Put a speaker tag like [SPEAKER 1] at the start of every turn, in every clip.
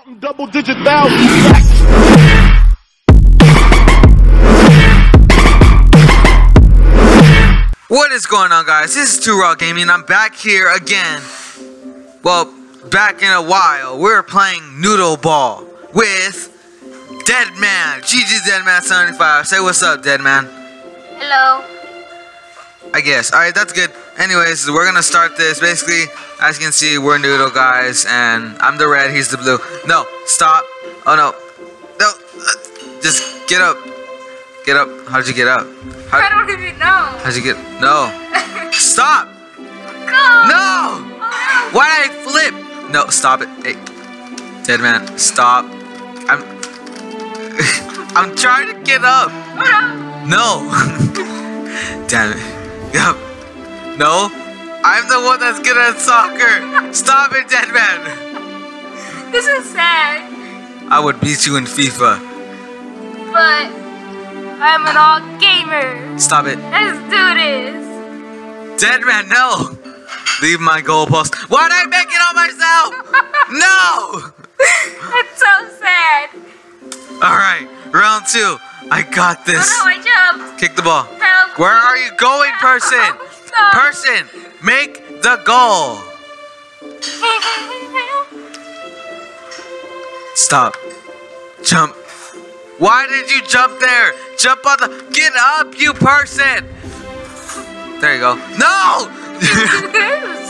[SPEAKER 1] Counting double digit thousands.
[SPEAKER 2] What is going on, guys? This is Two Raw Gaming. I'm back here again. Well, back in a while. We're playing Noodle Ball with Dead Man. GG Dead Man 75. Say what's up, Dead Man.
[SPEAKER 3] Hello.
[SPEAKER 2] I guess. Alright, that's good. Anyways, we're gonna start this. Basically, as you can see, we're Noodle guys, and I'm the red, he's the blue. No, stop. Oh no. No. uh, Just get up. Get up. How'd you get up?
[SPEAKER 3] I
[SPEAKER 2] How,
[SPEAKER 3] don't even know.
[SPEAKER 2] how'd you get? No. Stop.
[SPEAKER 3] Go.
[SPEAKER 2] No.
[SPEAKER 3] Oh,
[SPEAKER 2] Why did I flip? No, stop it. Hey, dead man, stop. I'm. I'm trying to get up.
[SPEAKER 3] no.
[SPEAKER 2] No. Damn it. Yup. No. I'm the one that's good at soccer. Stop it, dead man.
[SPEAKER 3] This is sad,
[SPEAKER 2] I would beat you in FIFA.
[SPEAKER 3] but I'm an all gamer.
[SPEAKER 2] Stop it.
[SPEAKER 3] Let's do this.
[SPEAKER 2] Dead man, no. Leave my goalpost. Why'd I make it on myself? No.
[SPEAKER 3] That's so sad.
[SPEAKER 2] Alright, round two. I got this.
[SPEAKER 3] Oh no, I jumped.
[SPEAKER 2] Kick the ball.
[SPEAKER 3] Help.
[SPEAKER 2] Where are you going, person? Person, make the goal. Stop. Jump. Why did you jump there? Jump on the. Get up, you person. There you go. No!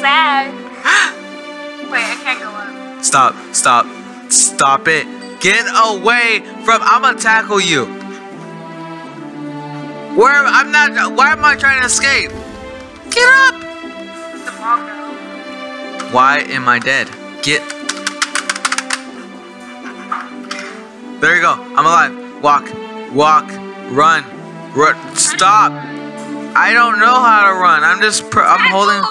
[SPEAKER 3] sad. Wait, I can't go up.
[SPEAKER 2] stop. Stop. Stop it. Get away from. I'm gonna tackle you. Where? I'm not. Why am I trying to escape? Get up.
[SPEAKER 3] The ball go.
[SPEAKER 2] Why am I dead? Get. There you go. I'm alive. Walk. Walk. Run. Run. Stop. I don't know how to run. I'm just. Pr- I'm holding.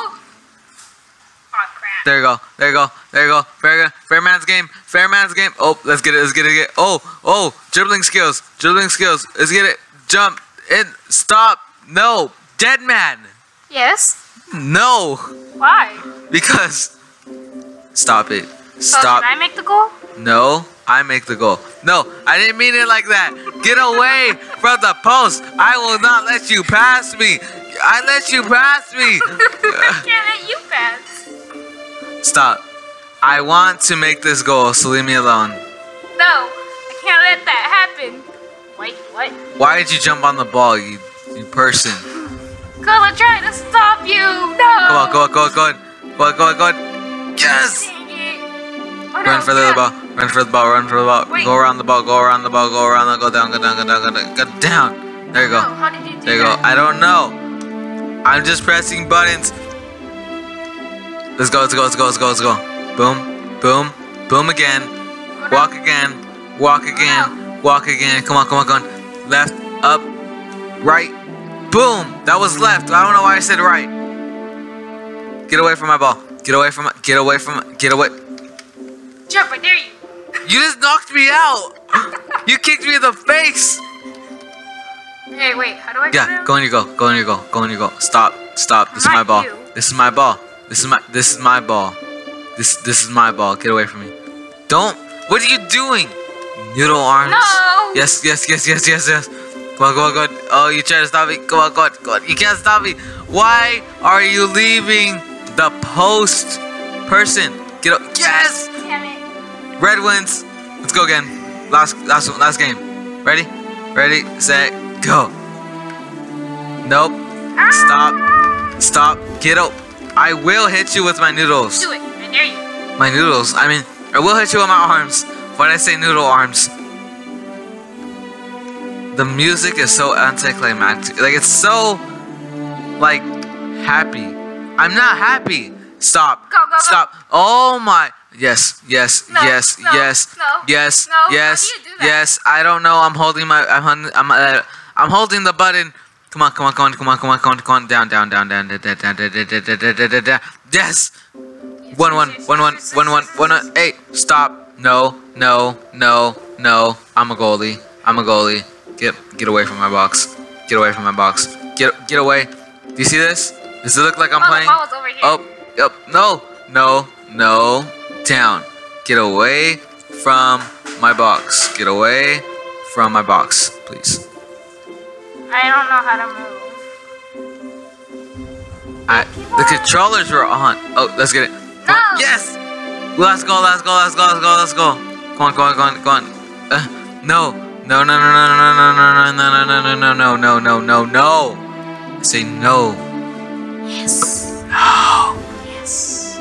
[SPEAKER 2] There you go. There you go. There you go. Good. Fair man's game. Fair man's game. Oh, let's get it. Let's get it. Get it. Oh, oh. Dribbling skills. Dribbling skills. Let's get it. Jump. In. Stop. No. Dead man.
[SPEAKER 3] Yes.
[SPEAKER 2] No.
[SPEAKER 3] Why?
[SPEAKER 2] Because. Stop it.
[SPEAKER 3] So
[SPEAKER 2] Stop.
[SPEAKER 3] should I make the goal?
[SPEAKER 2] No, I make the goal. No, I didn't mean it like that. Get away from the post. I will not let you pass me. I let you pass me.
[SPEAKER 3] I can't let you pass.
[SPEAKER 2] Stop. I want to make this goal, so leave me alone.
[SPEAKER 3] No, I can't let that happen. Wait, what?
[SPEAKER 2] Why did you jump on the ball, you, you person?
[SPEAKER 3] I'm trying to stop you. No.
[SPEAKER 2] Come on, go on, go on, go on. Go on, go on, go on. Yes!
[SPEAKER 3] Oh,
[SPEAKER 2] Run
[SPEAKER 3] no,
[SPEAKER 2] for the
[SPEAKER 3] yeah.
[SPEAKER 2] ball. Run for the ball. Run for the ball.
[SPEAKER 3] Wait.
[SPEAKER 2] Go around the ball. Go around the ball. Go around the. Go down. Go down. Go down. Go down. Go down. There you
[SPEAKER 3] No,
[SPEAKER 2] go.
[SPEAKER 3] how did you do
[SPEAKER 2] There you go. I don't know. I'm just pressing buttons. Let's go. Let's go. Let's go. Let's go. Let's go. Boom. Boom. Boom again.
[SPEAKER 3] No.
[SPEAKER 2] Walk again. Walk again. Walk again. Come on. Come on. Come on. Left. Up. Right. Boom. That was left. I don't know why I said right. Get away from my ball. Get away from. My, get away from. my- Get away.
[SPEAKER 3] Jump, I dare you.
[SPEAKER 2] You just knocked me out. You kicked me in the face.
[SPEAKER 3] Hey, wait, how do I
[SPEAKER 2] Yeah, go on your go. Go on your go. Go on your go. Stop. Stop. This is my ball.
[SPEAKER 3] you.
[SPEAKER 2] This is my ball. This is my this is my ball. This this is my ball. Get away from me. Don't. What are you doing? Noodle arms.
[SPEAKER 3] No.
[SPEAKER 2] Yes, yes, yes, yes, yes, yes. Come on, go on, go on. Oh, you trying to stop me? Come on, go on, go on. You can't stop me. Why are you leaving the post person? Get up. Yes.
[SPEAKER 3] Damn it.
[SPEAKER 2] Red wins. Let's go again. Last last one, last game. Ready? Ready, set, go. Nope. Ah! Stop. Stop. Get up. I will hit you with my noodles.
[SPEAKER 3] Do it, I dare you.
[SPEAKER 2] My noodles. I mean, I will hit you with my arms. Why did I say noodle arms? The music is so anticlimactic. Like it's so like happy. I'm not happy. Stop.
[SPEAKER 3] Go, go, go.
[SPEAKER 2] Stop. Oh my. Yes, yes,
[SPEAKER 3] No,
[SPEAKER 2] yes,
[SPEAKER 3] no,
[SPEAKER 2] yes,
[SPEAKER 3] no,
[SPEAKER 2] yes, yes,
[SPEAKER 3] do you do that?
[SPEAKER 2] yes. I don't know. I'm holding my. I'm. I'm. Uh, I'm holding the button. Come on, come on, come on, come on, come on, come on, come on. Down, down, down, down, down, down, down, down, down, down, down, down, down, down. Yes. One, one, one, one, one, one, one, one. Hey, stop. No, no, no, no. I'm a goalie. I'm a goalie. Get, get away from my box. Get away from my box. Get, get away. Do you see this? Does it look like I'm
[SPEAKER 3] oh,
[SPEAKER 2] playing?
[SPEAKER 3] the ball was over here.
[SPEAKER 2] Oh, yep. No, no, no. Down. Get away from my box. Get away from my box, please.
[SPEAKER 3] I don't know how to move.
[SPEAKER 2] I, the controllers were on. Oh, let's get it.
[SPEAKER 3] No.
[SPEAKER 2] Yes. Let's go. Let's go. Let's go. Let's go. Let's go. Come on. Come on. Come on. Come on. Uh, no. No. No. No. No. No. No. No. No. No. No. No. No. No. No. No. No. Say no.
[SPEAKER 3] Yes.
[SPEAKER 2] No.
[SPEAKER 3] Yes.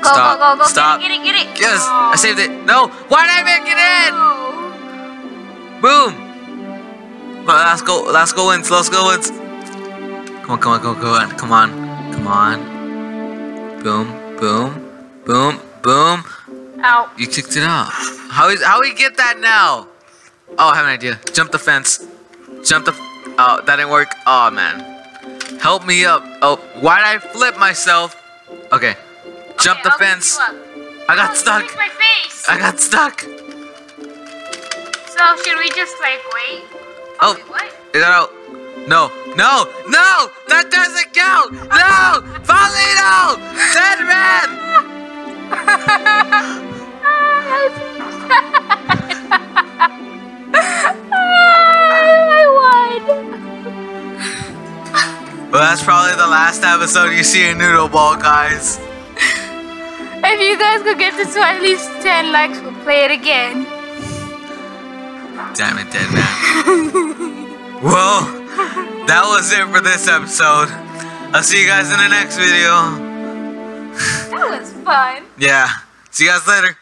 [SPEAKER 3] Go,
[SPEAKER 2] Stop.
[SPEAKER 3] go, go, go.
[SPEAKER 2] Stop.
[SPEAKER 3] Get it, get it, get it.
[SPEAKER 2] Yes. I saved it. No. Why did I make it in?
[SPEAKER 3] No.
[SPEAKER 2] Boom. Well, let's go. Let's go wins. Let's go wins. Come on. Come on. Come on. Come on. Come on. Come on. Boom. Boom. Boom. Boom.
[SPEAKER 3] Ow.
[SPEAKER 2] You kicked it out. How is how we get that now? Oh, I have an idea. Jump the fence. Jump the. Oh, that didn't work. Oh man. Help me up. Oh, why did I flip myself? Okay. Jump
[SPEAKER 3] Okay,
[SPEAKER 2] the
[SPEAKER 3] I'll
[SPEAKER 2] fence. I got
[SPEAKER 3] Oh,
[SPEAKER 2] stuck.
[SPEAKER 3] My face.
[SPEAKER 2] I got stuck.
[SPEAKER 3] So should we just like wait?
[SPEAKER 2] Oh.
[SPEAKER 3] wait, what?
[SPEAKER 2] I got out. No, no, no! That doesn't count! No! Paulino! Dead man! That's probably the last episode you see in Noodle Ball, guys.
[SPEAKER 3] If you guys could get this to at least 10 likes, we'll play it again.
[SPEAKER 2] Damn it, dead man. well, that was it for this episode. I'll see you guys in the next video.
[SPEAKER 3] That was fun.
[SPEAKER 2] Yeah. See you guys later.